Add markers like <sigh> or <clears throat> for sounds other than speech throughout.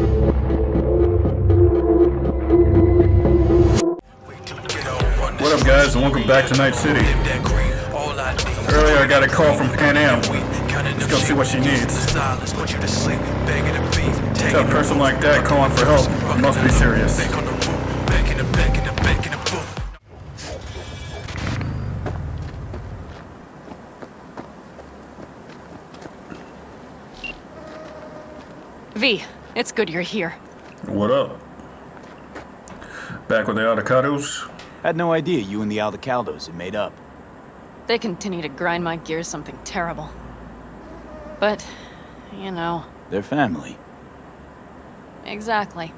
What up, guys, and welcome back to Night City. Earlier, I got a call from Panam. Let's go see what she needs. A person like that calling for help it must be serious. V, it's good you're here. What up? Back with the Aldecaldos? Had no idea you and the Aldecaldos had made up. They continue to grind my gears something terrible. But, you know, They're family. exactly.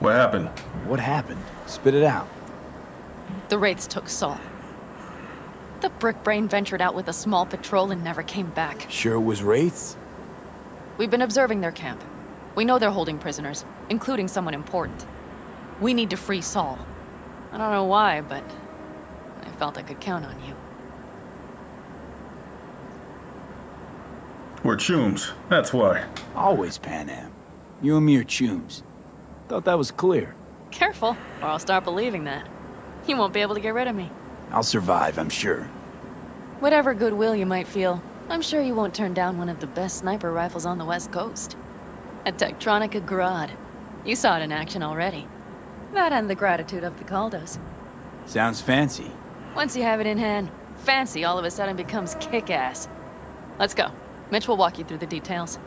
What happened? What happened? Spit it out. The Wraiths took Saul. The Brickbrain ventured out with a small patrol and never came back. Sure it was Wraiths? We've been observing their camp. We know they're holding prisoners, including someone important. We need to free Saul. I don't know why, but I felt I could count on you. We're chooms. That's why. Always Panam. You and me are chooms. Thought that was clear. Careful, or I'll start believing that. You won't be able to get rid of me. I'll survive, I'm sure. Whatever goodwill you might feel, I'm sure you won't turn down one of the best sniper rifles on the West Coast. A Techtronika Grad. You saw it in action already. That and the gratitude of the Caldos. Sounds fancy. Once you have it in hand, fancy all of a sudden becomes kick-ass. Let's go. Mitch will walk you through the details.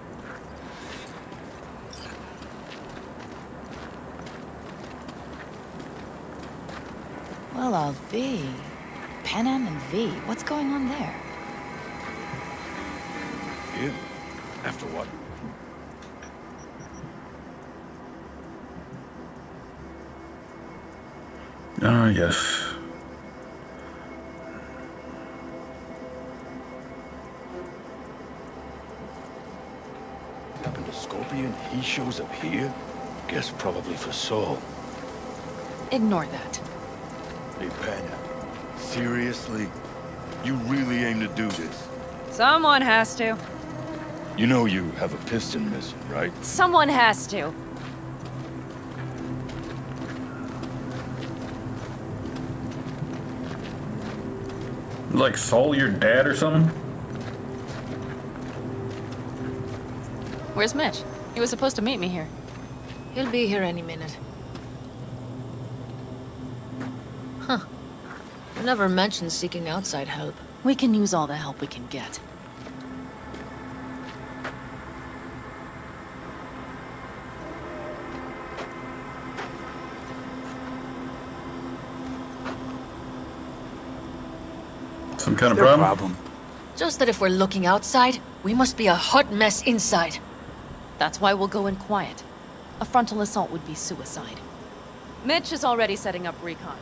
Well, I'll V. Panam and V. What's going on there? Yeah. After what? Ah, yes. Happened to Scorpion? He shows up here? Guess probably for Saul. Ignore that. Hey, Panya. Seriously? You really aim to do this? Someone has to. You know you have a piston missing, right? Someone has to. Like Saul, your dad or something? Where's Mitch? He was supposed to meet me here. He'll be here any minute. Huh. You never mentioned seeking outside help. We can use all the help we can get. Some kind of problem? problem. Just that if we're looking outside, we must be a hot mess inside. That's why we'll go in quiet. A frontal assault would be suicide. Mitch is already setting up recon.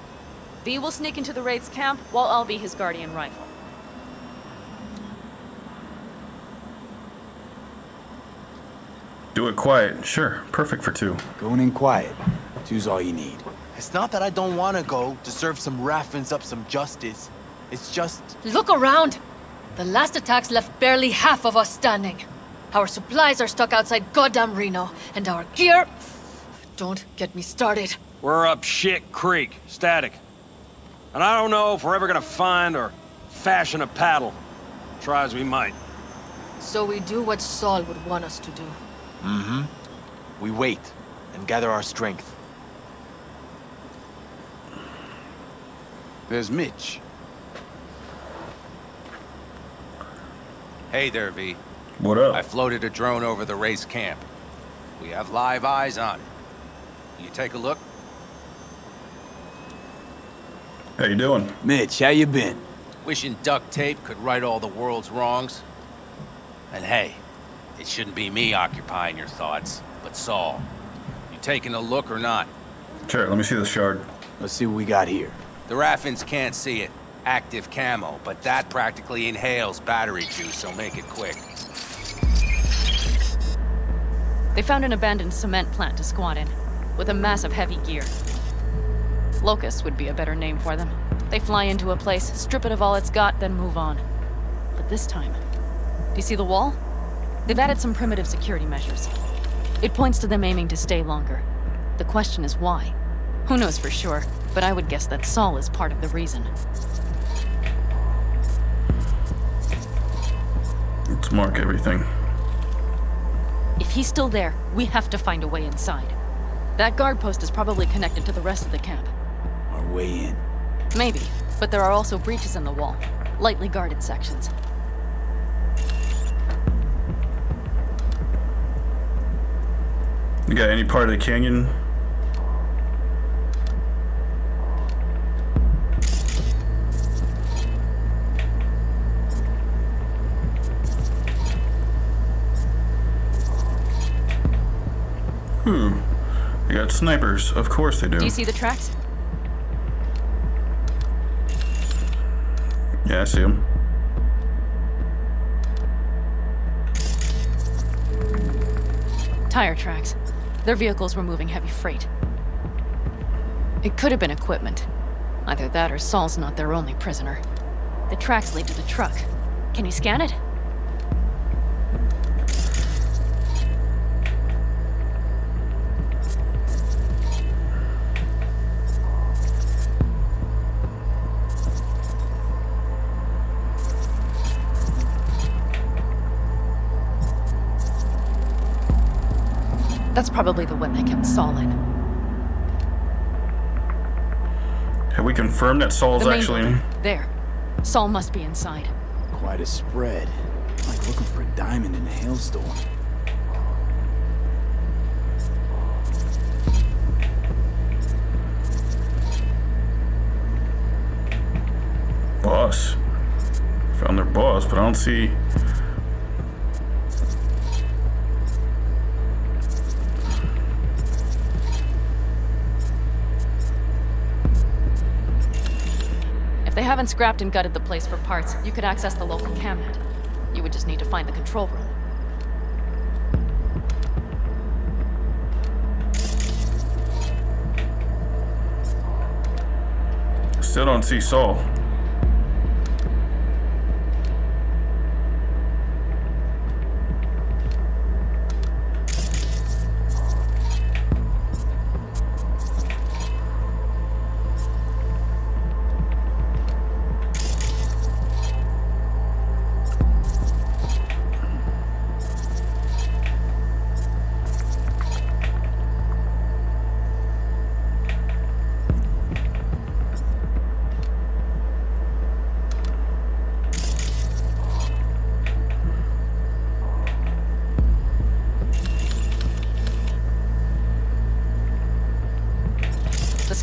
V will sneak into the Wraith's camp, while I'll be his guardian rifle. Do it quiet. Sure. Perfect for two. Going in quiet. Two's all you need. It's not that I don't want to go to serve some Raffens up some justice. It's just... Look around! The last attacks left barely half of us standing. Our supplies are stuck outside goddamn Reno, and our gear... Don't get me started. We're up shit creek, static. And I don't know if we're ever gonna find or fashion a paddle. Try as we might. So we do what Saul would want us to do. Mm-hmm. We wait and gather our strength. There's Mitch. Hey there, V. What up? I floated a drone over the Wraith camp. We have live eyes on it. You take a look? How you doing? Mitch, how you been? Wishing duct tape could right all the world's wrongs. And hey, it shouldn't be me occupying your thoughts, but Saul. You taking a look or not? Sure, let me see the shard. Let's see what we got here. The Raffens can't see it. Active camo, but that practically inhales battery juice, so make it quick. They found an abandoned cement plant to squat in, with a massive heavy gear. Locust would be a better name for them. They fly into a place, strip it of all it's got, then move on. But this time, do you see the wall? They've added some primitive security measures. It points to them aiming to stay longer. The question is why. Who knows for sure, but I would guess that Saul is part of the reason. Let's mark everything. If he's still there, we have to find a way inside. That guard post is probably connected to the rest of the camp. Our way in. Maybe, but there are also breaches in the wall. Lightly guarded sections. You got any part of the canyon? Hmm. They got snipers. Of course they do. Do you see the tracks? Yeah, I see them. Tire tracks. Their vehicles were moving heavy freight. It could have been equipment. Either that or Saul's not their only prisoner. The tracks lead to the truck. Can you scan it? Probably the one they kept Saul in. Have we confirmed that Saul's The main actually... building. There. Saul must be inside. Quite a spread. Like looking for a diamond in a hailstorm. Boss. Found their boss, but I don't see... haven't scrapped and gutted the place for parts, you could access the local camnet. You would just need to find the control room. Still don't see Saul.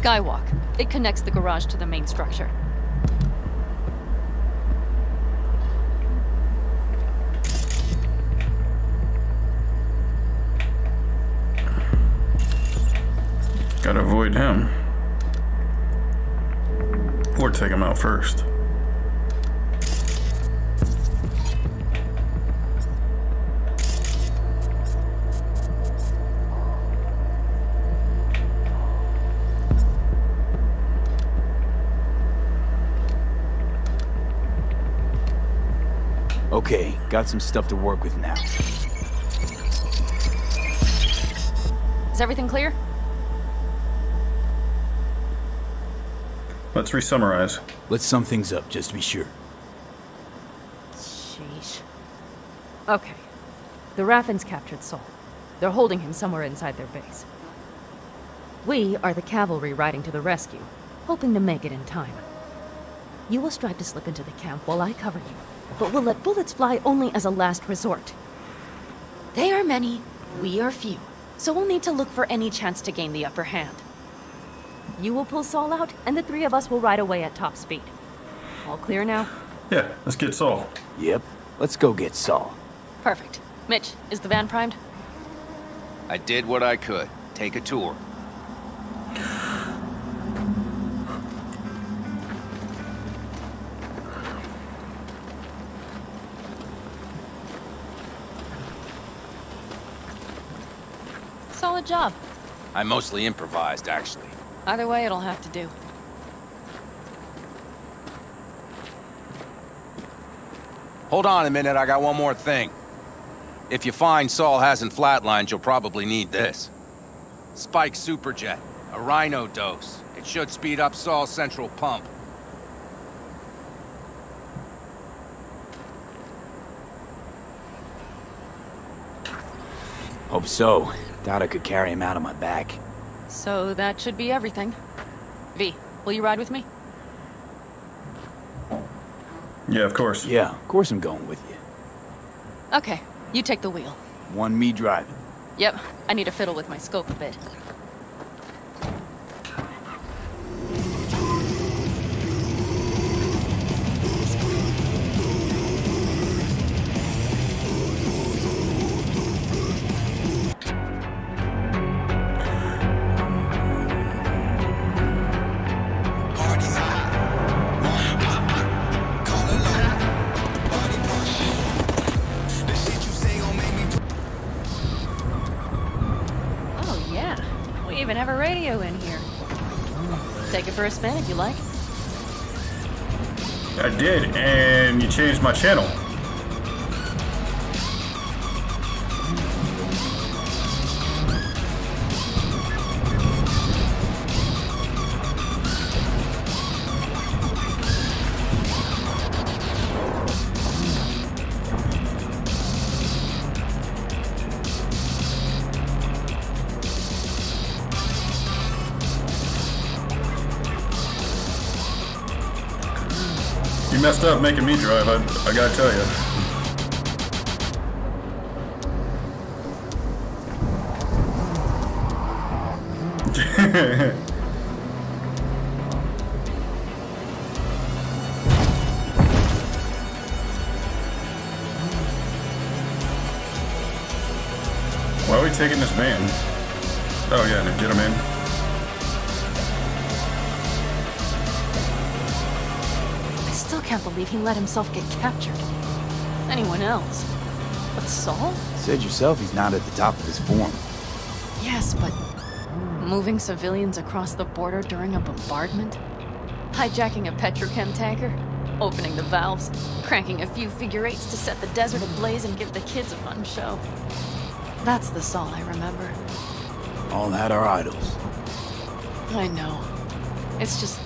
Skywalk. It connects the garage to the main structure. Gotta avoid him. Or take him out first. Got some stuff to work with now. Is everything clear? Let's re-summarize. Let's sum things up just to be sure. Sheesh. Okay. The Raffens captured Saul. They're holding him somewhere inside their base. We are the cavalry riding to the rescue, hoping to make it in time. You will strive to slip into the camp while I cover you, but we'll let bullets fly only as a last resort. They are many, we are few, so we'll need to look for any chance to gain the upper hand. You will pull Saul out, and the three of us will ride away at top speed. All clear now? Yeah, let's get Saul. Yep, let's go get Saul. Perfect. Mitch, is the van primed? I did what I could. Take a tour. Solid job. I mostly improvised, actually. Either way, it'll have to do. Hold on a minute, I got one more thing. If you find Saul hasn't flatlined, you'll probably need this. Spike Superjet, a Rhino dose. It should speed up Saul's central pump. Hope so. Doubt I could carry him out on my back. So that should be everything. V, will you ride with me? Yeah, of course. Yeah, of course I'm going with you. Okay, you take the wheel. One me driving. Yep, I need to fiddle with my scope a bit. Radio in here. Take it for a spin if you like. I did, and you changed my channel. Up making me drive, I, I gotta tell you. <laughs> can't believe he let himself get captured. Anyone else? But Saul? Said yourself he's not at the top of his form. Yes, but moving civilians across the border during a bombardment? Hijacking a petrochem tanker? Opening the valves? Cranking a few figure eights to set the desert ablaze and give the kids a fun show? That's the Saul I remember. All that are idols. I know. It's just...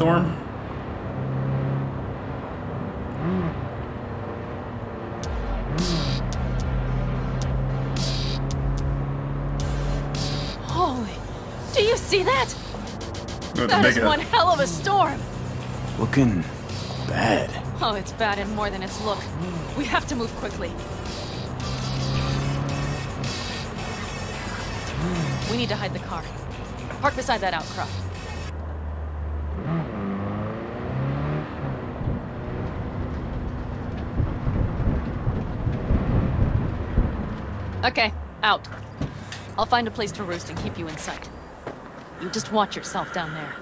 storm? Holy... Do you see that? Uh, That is make one hell of a storm! Looking bad. Oh, it's bad in more than its look. We have to move quickly. We need to hide the car. Park beside that outcrop. Okay, out. I'll find a place to roost and keep you in sight. You just watch yourself down there.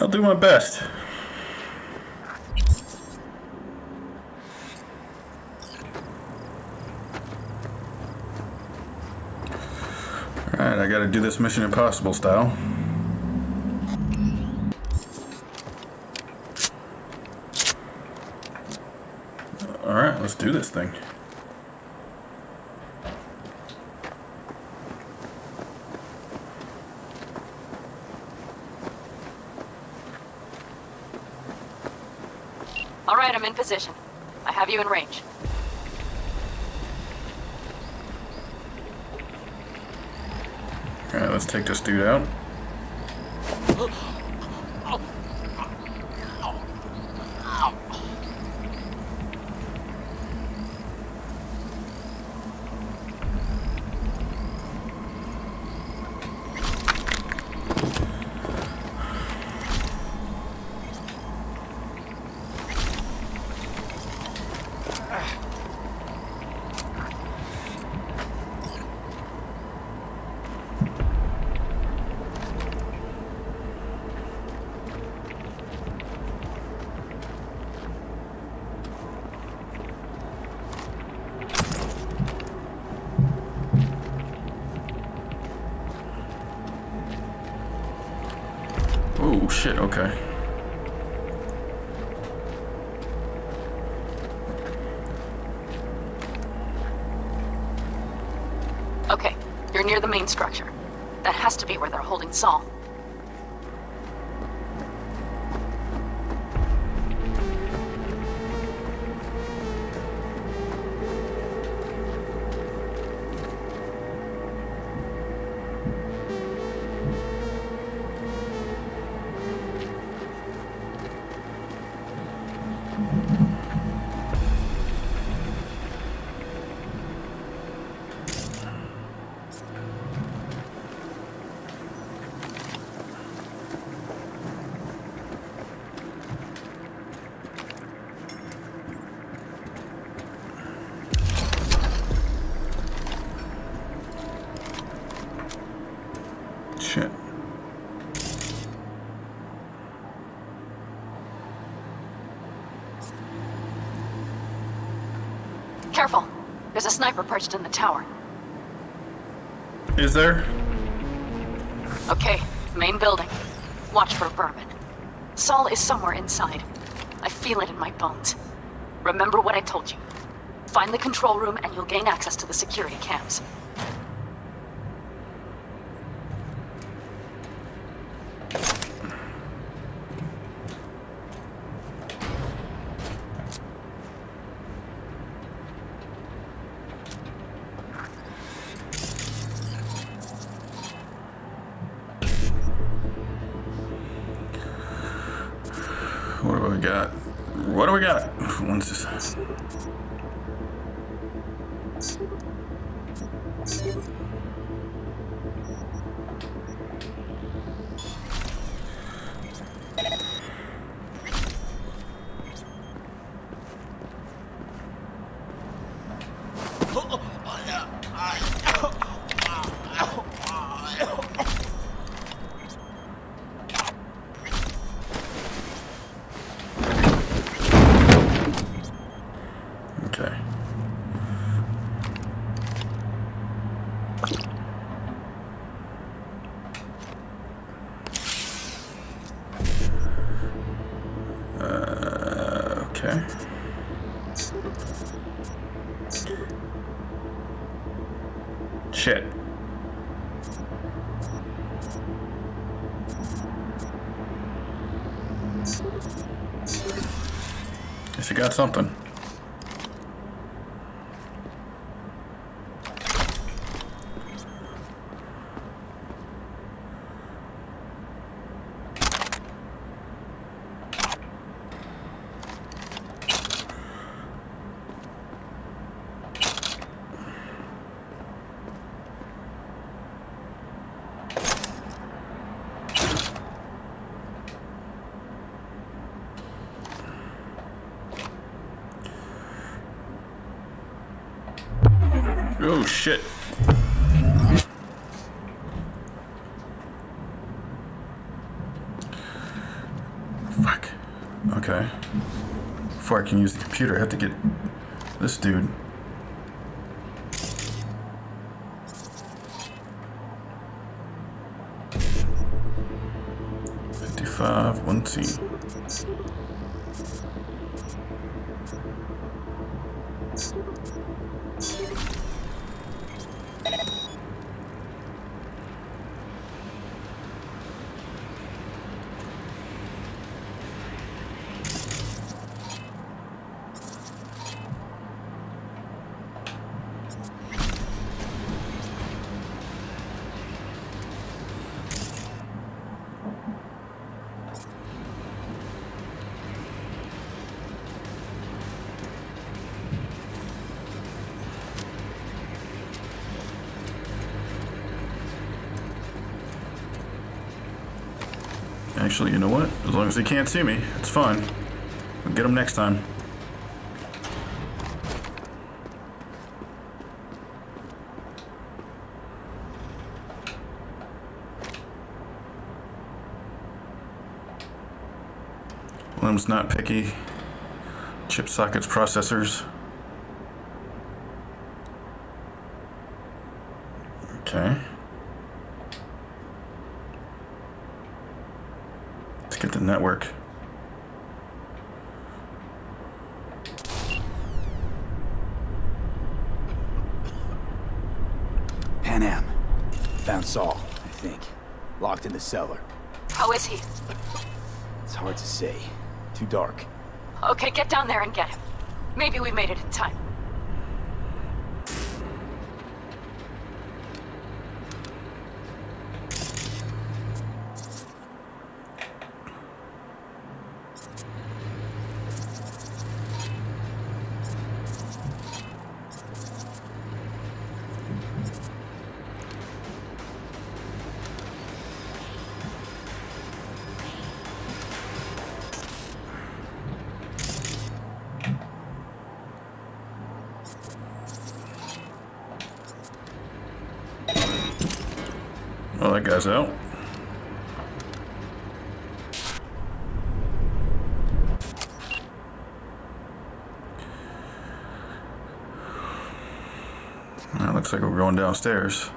I'll do my best. Alright, I gotta do this Mission Impossible style. Alright, let's do this thing. All right, I'm in position. I have you in range. Alright, let's take this dude out. You're near the main structure. That has to be where they're holding Saul. There's a sniper perched in the tower. Is there? Okay, main building. Watch for vermin. Saul is somewhere inside. I feel it in my bones. Remember what I told you. Find the control room and you'll gain access to the security cams. We got? When's this? Got something. Oh shit. Fuck. Okay. Before I can use the computer, I have to get this dude. Fifty-five, one. Actually, you know what? As long as they can't see me, it's fine. We'll get them next time. Limbs not picky. Chip sockets processors. Okay. To get the network. Panam. Found Saul, I think. Locked in the cellar. How is he? It's hard to say. Too dark. Okay, get down there and get him. Maybe we made it in time. Looks like we're going downstairs.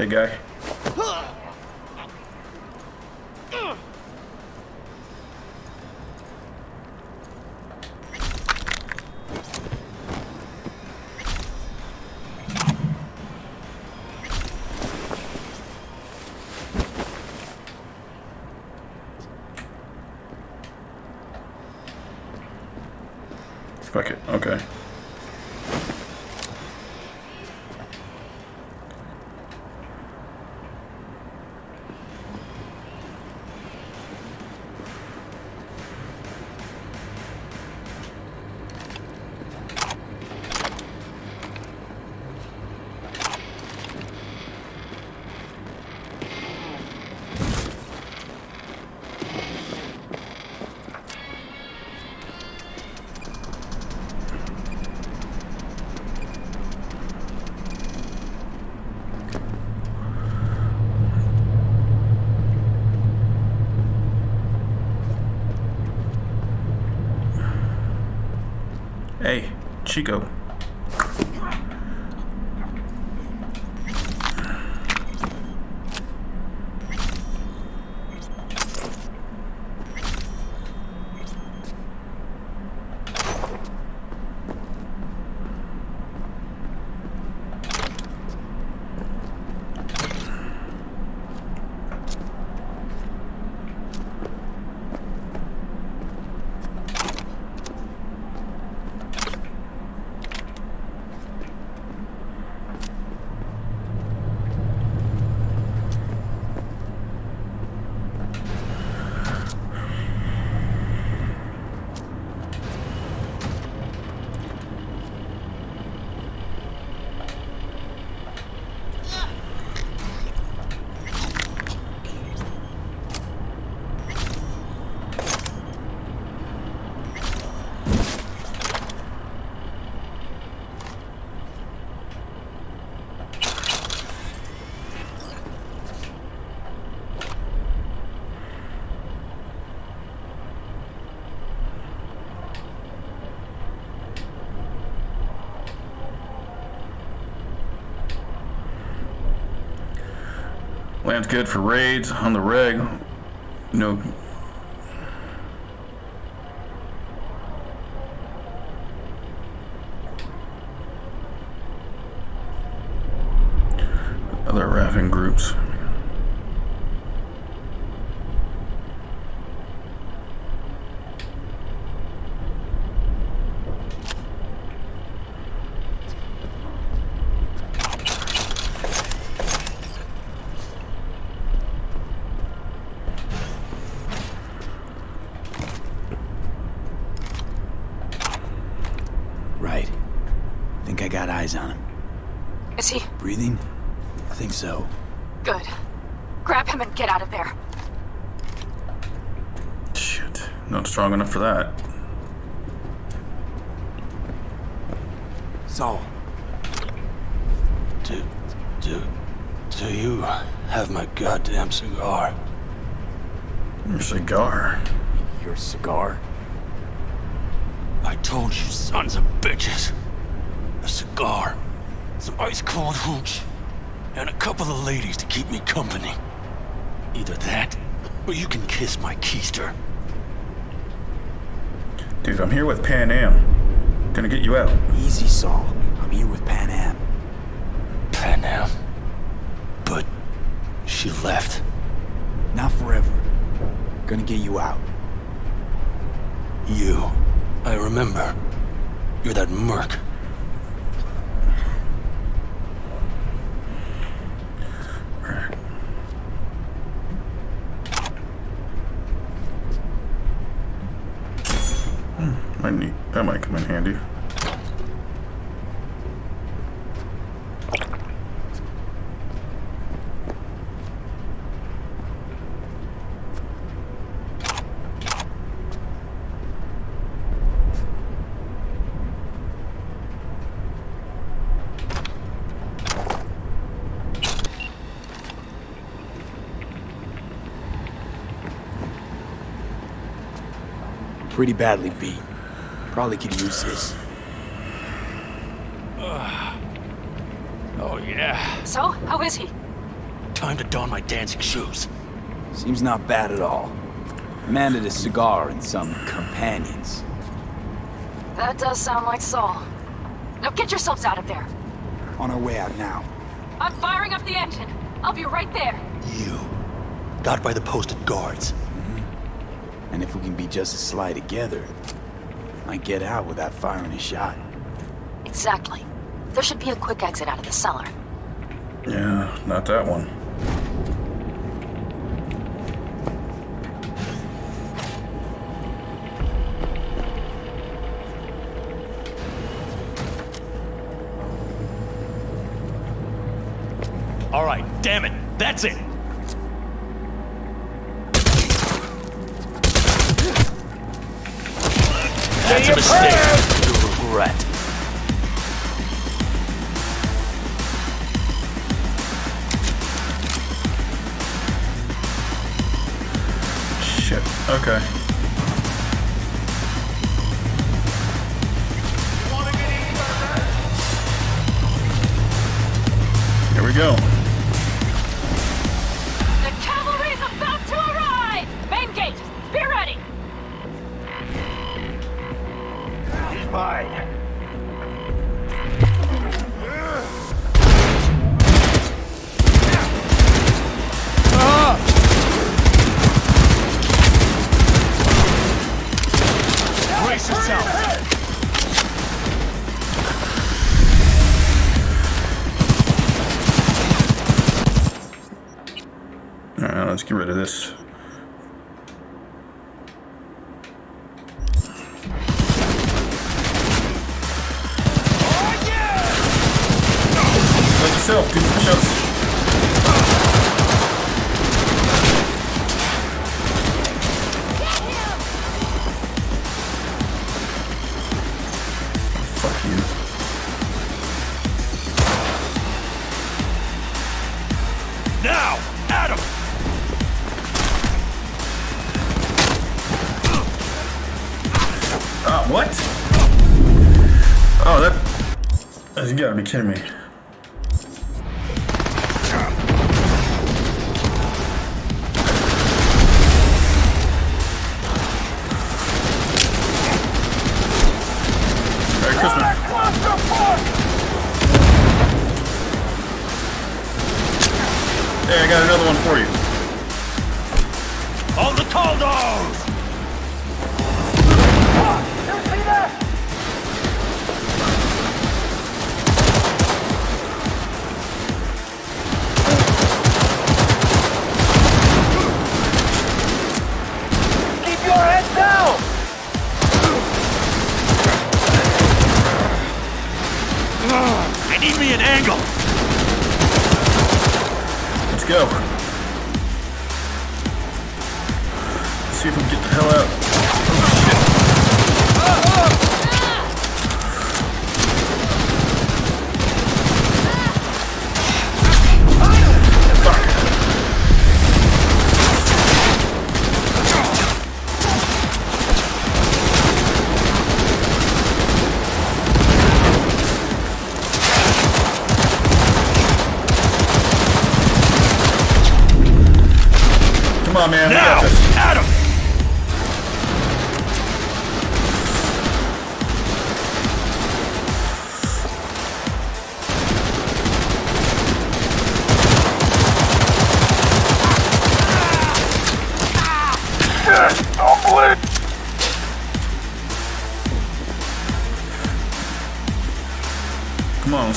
Hey, guy. Chico. Land's good for raids on the reg. No. Other rafting groups. Right. Think I got eyes on him. Is he? Breathing? I think so. Good. Grab him and get out of there. Shit. Not strong enough for that. Saul. Do, do, do you have my goddamn cigar? Your cigar. Your cigar? I told you sons of bitches. A cigar, some ice cold hooch, and a couple of ladies to keep me company. Either that, or you can kiss my keister. Dude, I'm here with Panam. Gonna get you out. Easy, Saul. I'm here with Panam. Pan Am. But she left. Not forever. Gonna get you out. You. I remember. You're that merc. Hmm, might need, that might come in handy. Badly beat. Probably could use this. <sighs> Oh, yeah. So, how is he? Time to don my dancing shoes. Seems not bad at all. Commanded a cigar and some companions. That does sound like Saul. Now get yourselves out of there. On our way out now. I'm firing up the engine. I'll be right there. You. Got by the posted guards. And if we can be just as sly together, might get out without firing a shot. Exactly. There should be a quick exit out of the cellar. Yeah, not that one. That's a mistake. You'll regret. Shit. Okay. Here we go. What? Oh, that... You gotta be kidding me.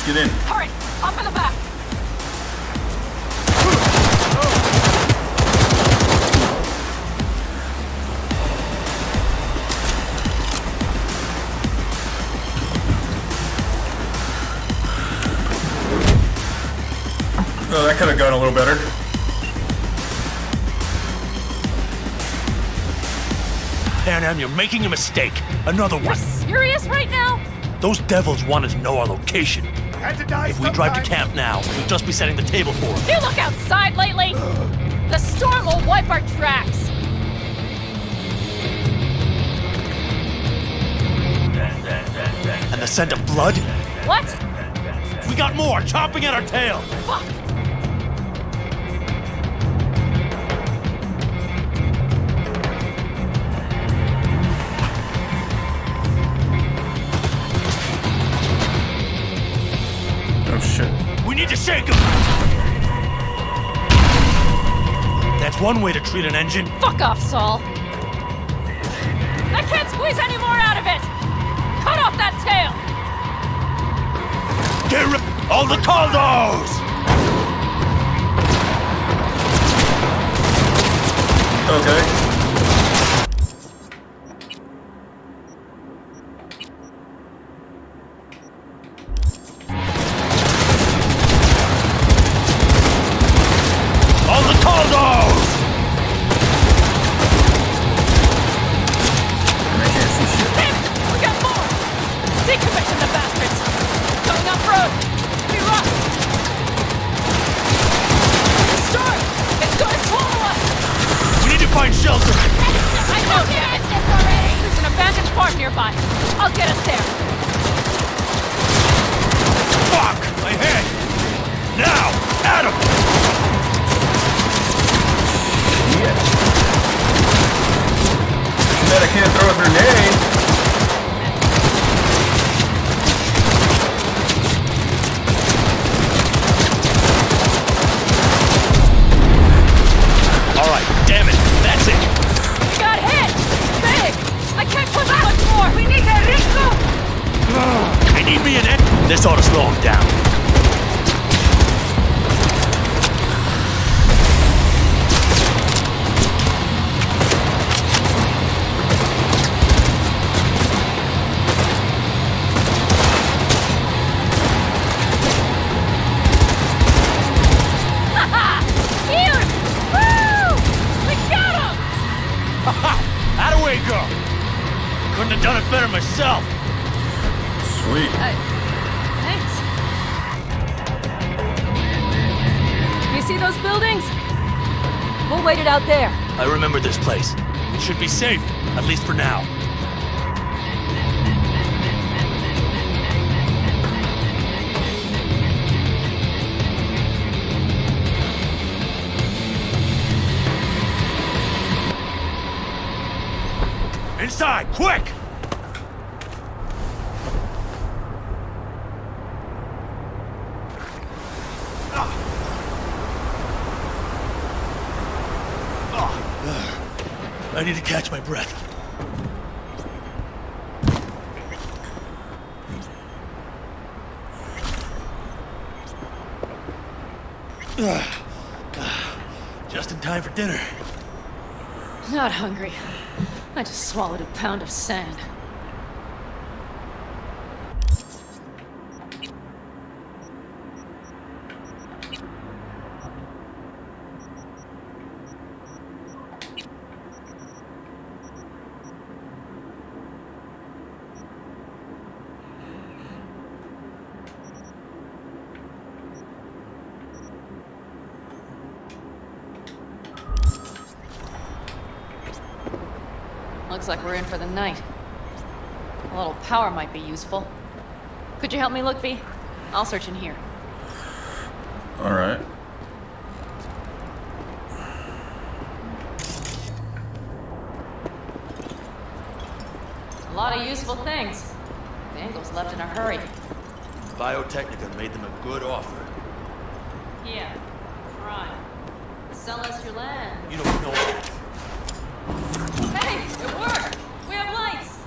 Let's get in. Hurry! Up in the back! Oh, that could have gone a little better. Panam, you're making a mistake. Another one. You're one. serious right now? Those devils wanted to know our location. If we drive to camp now, we'll just be setting the table for them. You look outside lately? The storm will wipe our tracks. And the scent of blood? What? We got more chomping at our tail. Fuck! One way to treat an engine. Fuck off, Saul. I can't squeeze any more out of it! Cut off that tail! Get rid all the Caldos! Okay. Myself. Sweet. Thanks. You see those buildings? We'll wait it out there. I remember this place. It should be safe, at least for now. Inside, quick! I need to catch my breath. Just in time for dinner. Not hungry. I just swallowed a pound of sand. Looks like we're in for the night. A little power might be useful. Could you help me look, V? I'll search in here. Alright. A lot of useful things. Dangle's left in a hurry. Biotechnica made them a good offer. Yeah. Right. Sell us your land. You don't know that. Hey, it worked! We have lights!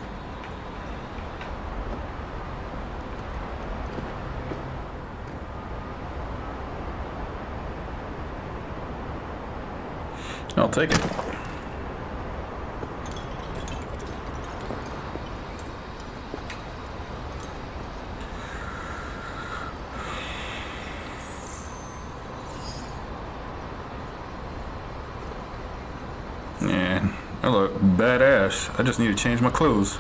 I'll take it. Yeah, I look badass. I just need to change my clothes.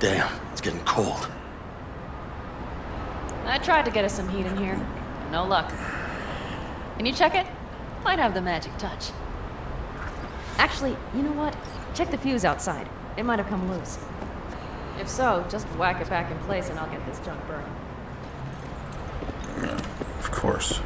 Damn, it's getting cold. I tried to get us some heat in here. No luck. Can you check it? Might have the magic touch. Actually, you know what? Check the fuse outside. It might have come loose. If so, just whack it back in place and I'll get this junk burning. Of course.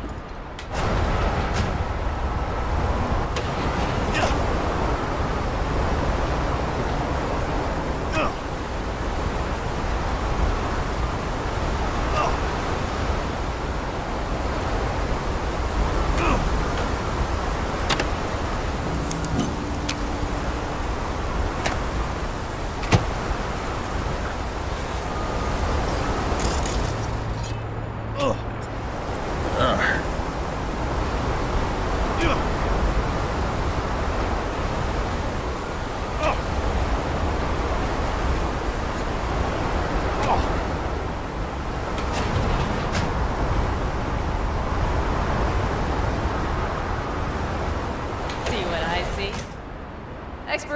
See what I see?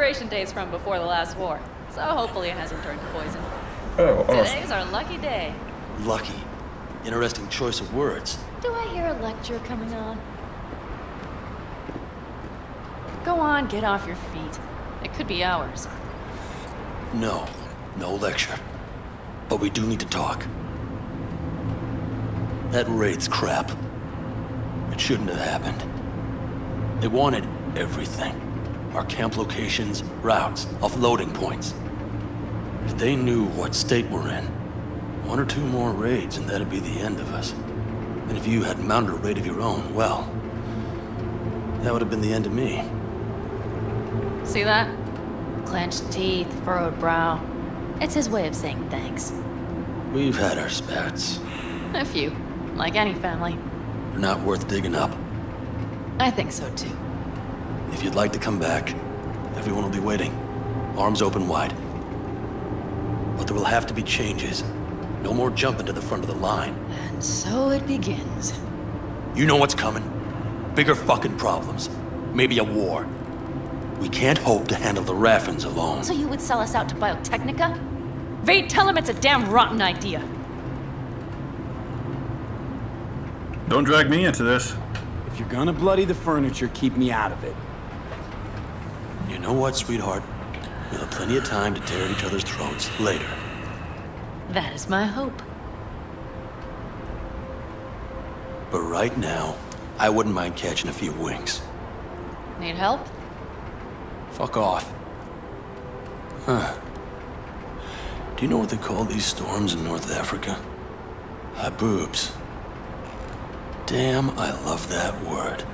Expiration date's from before the last war, so hopefully it hasn't turned to poison. Oh, awesome. Today's our lucky day. Lucky. Interesting choice of words. Do I hear a lecture coming on? Go on, get off your feet. It could be hours. No, no lecture. But we do need to talk. That raid's crap. It shouldn't have happened. They wanted everything. Our camp locations, routes, offloading points. If they knew what state we're in, one or two more raids and that'd be the end of us. And if you had mounted a raid of your own, well, that would have been the end of me. See that? Clenched teeth, furrowed brow. It's his way of saying thanks. We've had our spats. A few, like any family. They're not worth digging up. I think so too. If you'd like to come back, everyone will be waiting. Arms open wide. But there will have to be changes. No more jumping to the front of the line. And so it begins. You know what's coming. Bigger fucking problems. Maybe a war. We can't hope to handle the Raffens alone. So you would sell us out to Biotechnica? Vade, tell him it's a damn rotten idea. Don't drag me into this. If you're gonna bloody the furniture, keep me out of it. You know what, sweetheart? We'll have plenty of time to tear at each other's throats later. That is my hope. But right now, I wouldn't mind catching a few winks. Need help? Fuck off. Huh. Do you know what they call these storms in North Africa? Haboobs. Damn, I love that word.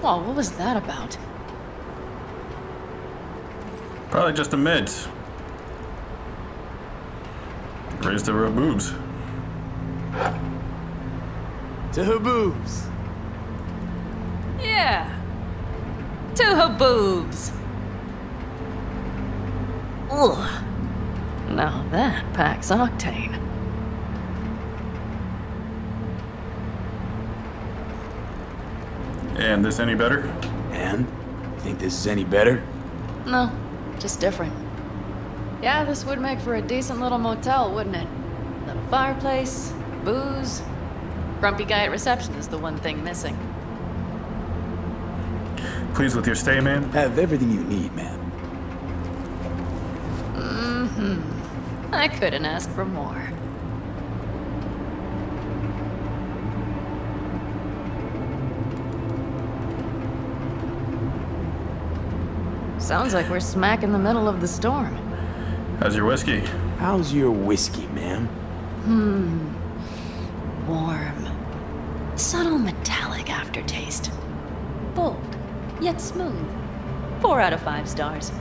Whoa, what was that about? Probably just the meds. Raised the real boobs. To haboobs. Yeah. To haboobs. Ugh. Now that packs octane. And this any better? And? You think this is any better? No, just different. Yeah, this would make for a decent little motel, wouldn't it? Little fireplace, booze. Grumpy guy at reception is the one thing missing. Pleased with your stay, man? Have everything you need, man. Mm-hmm. I couldn't ask for more. Sounds like we're smack in the middle of the storm. How's your whiskey? How's your whiskey, ma'am? Hmm. Warm. Subtle metallic aftertaste. Bold, yet smooth. Four out of five stars.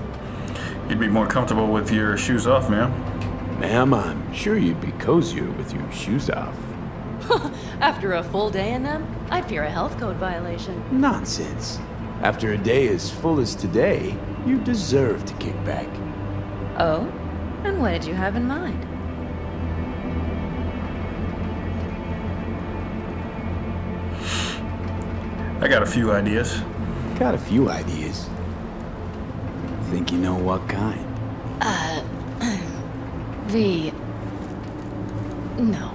You'd be more comfortable with your shoes off, ma'am. Ma'am, I'm sure you'd be cozier with your shoes off. <laughs> After a full day in them, I'd fear a health code violation. Nonsense. After a day as full as today, you deserve to kick back. Oh? And what did you have in mind? I got a few ideas. Got a few ideas. Think you know what kind? Uh. <clears throat> V. No.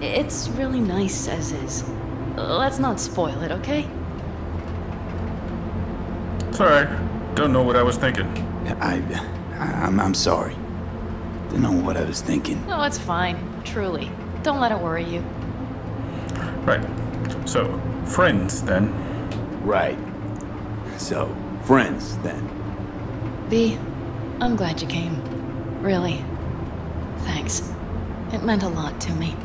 It's really nice as is. Let's not spoil it, okay? It's alright. I don't know what I was thinking. I, I I'm, I'm sorry. Don't know what I was thinking. No, it's fine. Truly. Don't let it worry you. Right. So, friends, then. Right. So, friends, then. V, I'm glad you came. Really. Thanks. It meant a lot to me.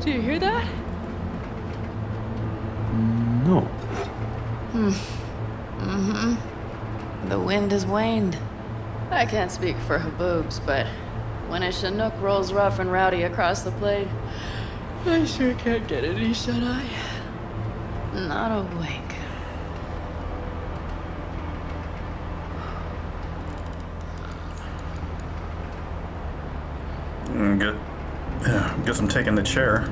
Do you hear that? Hmm. Mm-hmm. The wind has waned. I can't speak for haboobs, but when a Chinook rolls rough and rowdy across the plain, I sure can't get any shut-eye. Not a wink. Mm, Good. Guess I'm taking the chair.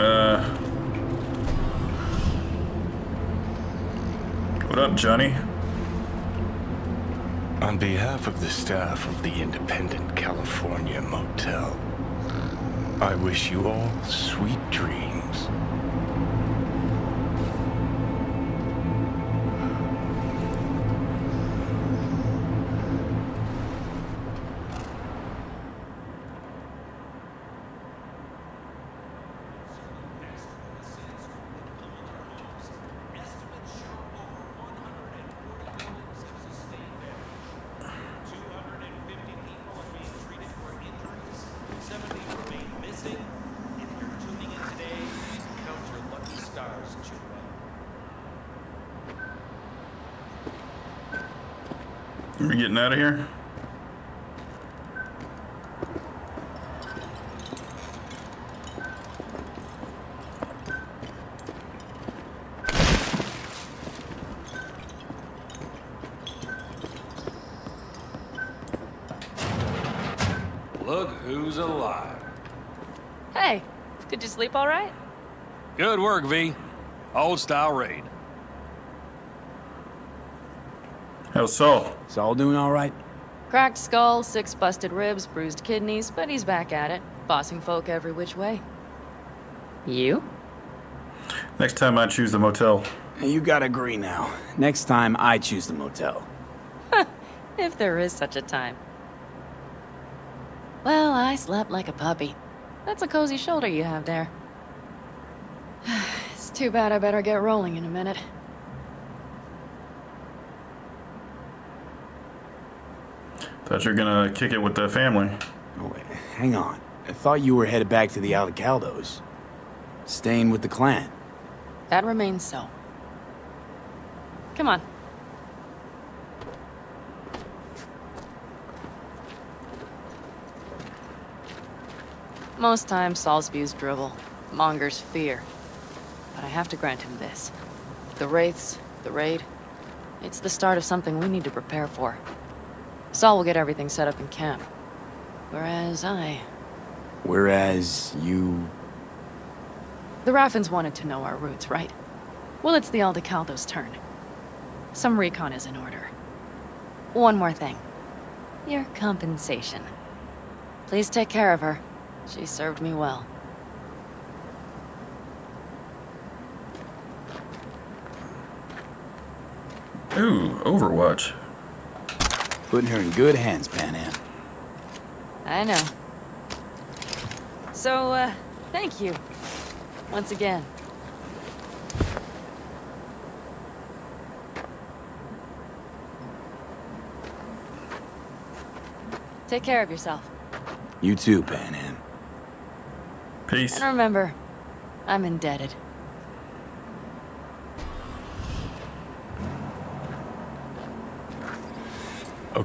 Uh. What up, Johnny? On behalf of the staff of the Independent California Motel, I wish you all sweet dreams. Out of here? Look who's alive. Hey, did you sleep all right? Good work, V. Old style raid. How's Saul? Saul doing all right? Cracked skull, six busted ribs, bruised kidneys, but he's back at it. bossing folk every which way. You? Next time I choose the motel. You gotta agree now. Next time, I choose the motel. If there is such a time. Well, I slept like a puppy. That's a cozy shoulder you have there. <sighs> it's too bad I better get rolling in a minute. Thought you were gonna kick it with the family. Oh, wait, hang on. I thought you were headed back to the Aldecaldos. Staying with the clan. That remains so. Come on. Most times, Saul spews drivel, mongers fear. But I have to grant him this. The Wraiths, the raid, it's the start of something we need to prepare for. Saul will get everything set up in camp. Whereas I... Whereas you. The Raffens wanted to know our roots, right? Well, it's the Aldecaldo's turn. Some recon is in order. One more thing. Your compensation. Please take care of her. She served me well. Ooh, Overwatch. Putting her in good hands, Panam. I know. So, uh, thank you. Once again. Take care of yourself. You too, Panam. Peace. And remember, I'm indebted.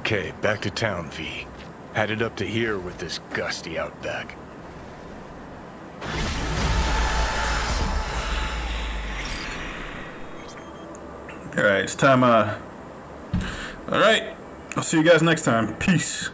Okay, back to town, V. Headed up to here with this gusty outback. Alright, it's time, uh... Alright, I'll see you guys next time. Peace.